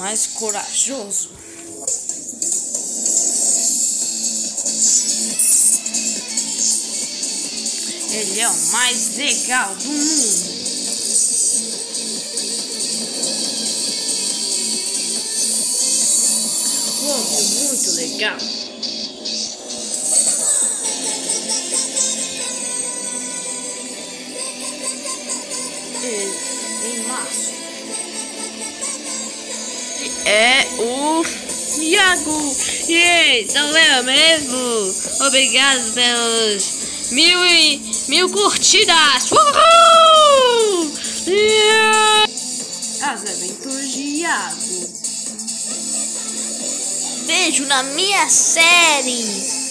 mais corajoso. Ele é o mais legal do mundo. Como muito legal. Ele, em março. É o Iago. E sou eu mesmo. Obrigado pelos mil e mil curtidas. Uhul! Yeah! As aventuras de Iago. Vejo na minha série.